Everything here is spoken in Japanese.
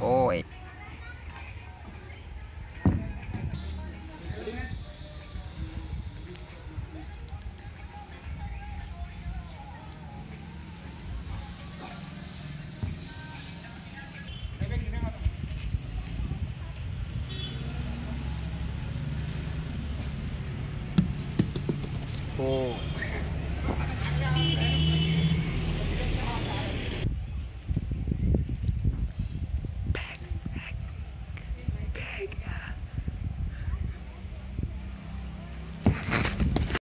おーい。को Bag.